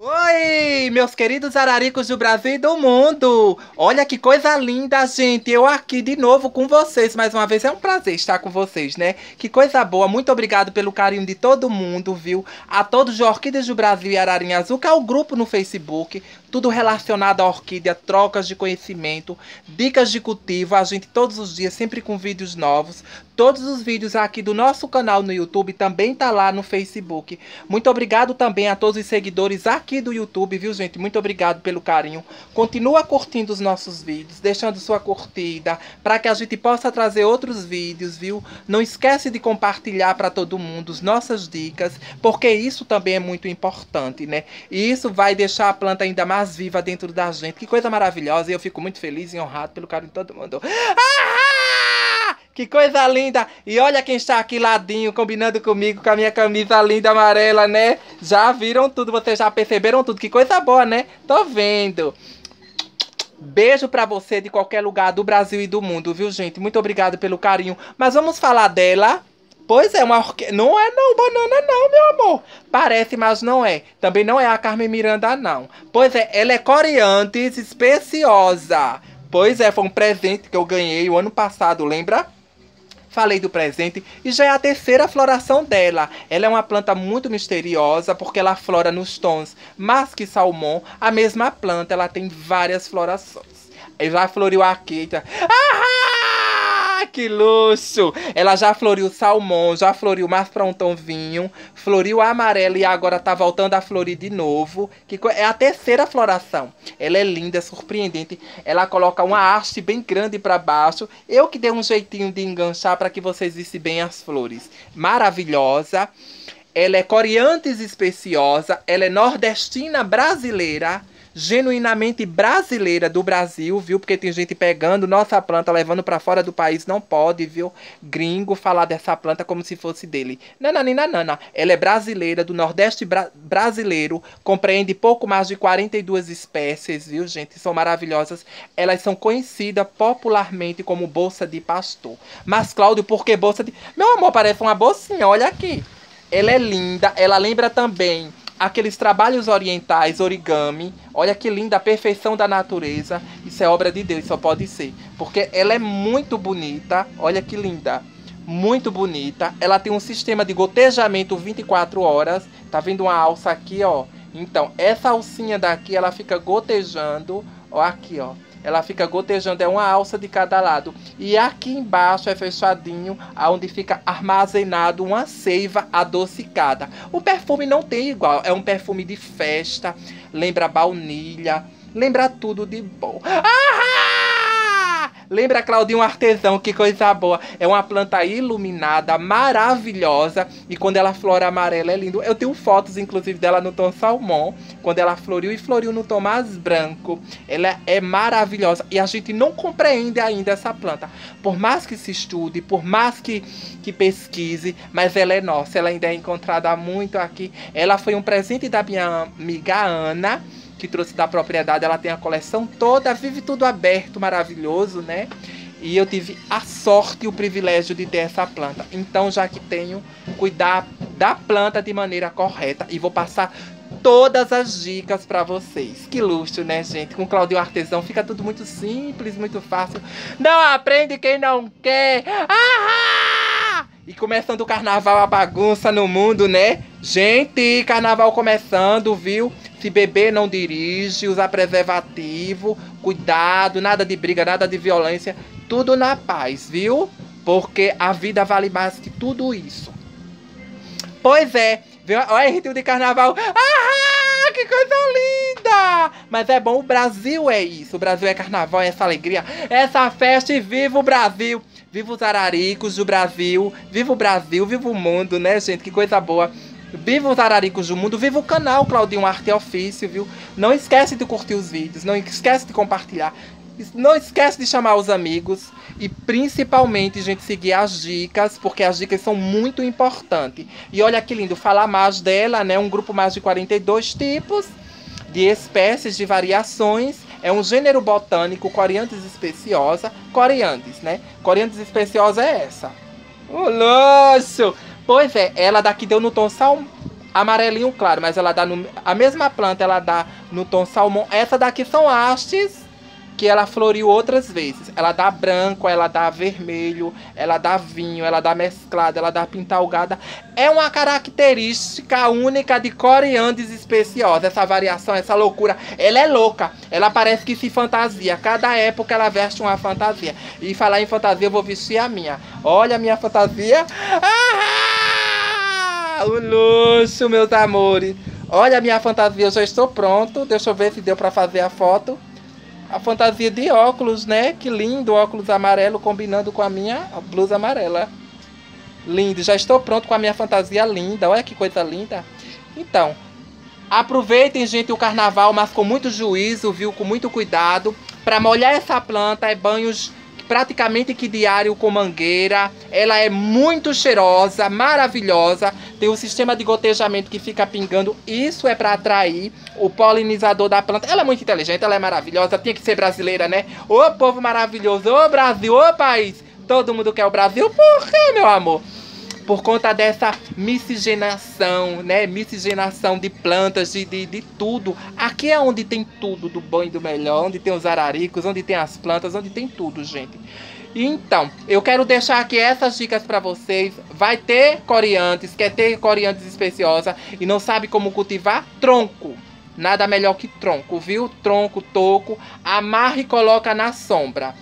O Oi, meus queridos araricos do Brasil e do mundo! Olha que coisa linda, gente! Eu aqui de novo com vocês, mais uma vez. É um prazer estar com vocês, né? Que coisa boa! Muito obrigado pelo carinho de todo mundo, viu? A todos os Orquídeas do Brasil e Ararinha Azul, que é o grupo no Facebook. Tudo relacionado à orquídea, trocas de conhecimento, dicas de cultivo. A gente todos os dias, sempre com vídeos novos. Todos os vídeos aqui do nosso canal no YouTube também tá lá no Facebook. Muito obrigado também a todos os seguidores aqui do YouTube, viu, gente? Muito obrigado pelo carinho. Continua curtindo os nossos vídeos, deixando sua curtida, para que a gente possa trazer outros vídeos, viu? Não esquece de compartilhar para todo mundo as nossas dicas, porque isso também é muito importante, né? E isso vai deixar a planta ainda mais mais viva dentro da gente. Que coisa maravilhosa. E eu fico muito feliz e honrado pelo carinho de todo mundo. Ah! Que coisa linda! E olha quem está aqui ladinho, combinando comigo com a minha camisa linda amarela, né? Já viram tudo, vocês já perceberam tudo. Que coisa boa, né? Tô vendo. Beijo para você de qualquer lugar do Brasil e do mundo, viu, gente? Muito obrigado pelo carinho. Mas vamos falar dela. Pois é, uma orquídea. Não é não, banana não, meu amor. Parece, mas não é. Também não é a Carmen Miranda, não. Pois é, ela é coriantes especiosa. Pois é, foi um presente que eu ganhei o ano passado, lembra? Falei do presente e já é a terceira floração dela. Ela é uma planta muito misteriosa porque ela flora nos tons mas que salmão. A mesma planta, ela tem várias florações. Já floriu aqui. Tá? Ah! Que luxo! Ela já floriu salmão, já floriu mais tom vinho, floriu amarelo e agora tá voltando a florir de novo. Que é a terceira floração. Ela é linda, é surpreendente. Ela coloca uma haste bem grande para baixo. Eu que dei um jeitinho de enganchar para que vocês vissem bem as flores. Maravilhosa. Ela é coriantes especiosa, ela é nordestina brasileira genuinamente brasileira do Brasil, viu? Porque tem gente pegando nossa planta, levando para fora do país, não pode, viu? Gringo falar dessa planta como se fosse dele. Nananina, nana. Ela é brasileira, do Nordeste bra brasileiro, compreende pouco mais de 42 espécies, viu, gente? São maravilhosas. Elas são conhecidas popularmente como bolsa de pastor. Mas, Cláudio, por que bolsa de. Meu amor, parece uma bolsinha, olha aqui. Ela é linda, ela lembra também aqueles trabalhos orientais, origami. Olha que linda a perfeição da natureza. Isso é obra de Deus, só pode ser. Porque ela é muito bonita. Olha que linda. Muito bonita. Ela tem um sistema de gotejamento 24 horas. Tá vendo uma alça aqui, ó? Então, essa alcinha daqui, ela fica gotejando. Ó, aqui, ó ela fica gotejando, é uma alça de cada lado. E aqui embaixo é fechadinho, onde fica armazenado uma seiva adocicada. O perfume não tem igual, é um perfume de festa, lembra baunilha, lembra tudo de bom. Ah! Lembra Claudinho Artesão, que coisa boa. É uma planta iluminada, maravilhosa. E quando ela flora amarela é lindo. Eu tenho fotos, inclusive, dela no tom salmão. Quando ela floriu e floriu no tom mais branco. Ela é maravilhosa. E a gente não compreende ainda essa planta. Por mais que se estude, por mais que, que pesquise, mas ela é nossa. Ela ainda é encontrada muito aqui. Ela foi um presente da minha amiga Ana que trouxe da propriedade, ela tem a coleção toda, vive tudo aberto, maravilhoso, né? E eu tive a sorte e o privilégio de ter essa planta. Então, já que tenho, cuidar da planta de maneira correta e vou passar todas as dicas para vocês. Que luxo, né, gente? Com Claudio Artesão fica tudo muito simples, muito fácil. Não aprende quem não quer. Ah! E começando o carnaval, a bagunça no mundo, né? Gente, carnaval começando, viu? Se beber, não dirige, usar preservativo, cuidado, nada de briga, nada de violência, tudo na paz, viu? Porque a vida vale mais que tudo isso. Pois é, viu? Olha ritmo de carnaval. Ah, que coisa linda! Mas é bom, o Brasil é isso. O Brasil é carnaval, é essa alegria, essa festa e viva o Brasil! Viva os araricos do Brasil! Viva o Brasil, viva o mundo, né, gente? Que coisa boa! Viva os araricos do mundo, viva o canal Claudinho Arte Ofício, viu? Não esquece de curtir os vídeos, não esquece de compartilhar, não esquece de chamar os amigos e principalmente, gente, seguir as dicas, porque as dicas são muito importantes. E olha que lindo, falar mais dela, né? Um grupo mais de 42 tipos de espécies de variações. É um gênero botânico, Coriantes especiosa. Coriantes, né? Coriantes especiosa é essa. O oh, Pois é, ela daqui deu no tom sal, amarelinho claro, mas ela dá no, a mesma planta, ela dá no tom salmão. Essa daqui são hastes que ela floriu outras vezes. Ela dá branco, ela dá vermelho, ela dá vinho, ela dá mesclada, ela dá pintalgada. É uma característica única de coriandes especiosa. Essa variação, essa loucura, ela é louca. Ela parece que se fantasia. Cada época ela veste uma fantasia. E falar em fantasia, eu vou vestir a minha. Olha a minha fantasia. Ah! O luxo, meus amores. Olha a minha fantasia, eu já estou pronto. Deixa eu ver se deu para fazer a foto a fantasia de óculos, né? Que lindo, óculos amarelo combinando com a minha blusa amarela. Lindo, já estou pronto com a minha fantasia linda. Olha que coisa linda. Então, aproveitem, gente, o carnaval, mas com muito juízo, viu? Com muito cuidado. Para molhar essa planta é banhos praticamente que diário com mangueira. Ela é muito cheirosa, maravilhosa. Tem um sistema de gotejamento que fica pingando. Isso é para atrair o polinizador da planta. Ela é muito inteligente, ela é maravilhosa. Tinha que ser brasileira, né? Ô povo maravilhoso, ô Brasil, ô país. Todo mundo quer o Brasil. Por quê, meu amor? Por conta dessa miscigenação, né? Miscigenação de plantas, de, de, de, tudo. Aqui é onde tem tudo do bom e do melhor, onde tem os araricos, onde tem as plantas, onde tem tudo, gente. Então, eu quero deixar aqui essas dicas para vocês. Vai ter coriantes, quer ter coriantes especiosa e não sabe como cultivar? Tronco. Nada melhor que tronco, viu? Tronco, toco, amarra e coloca na sombra.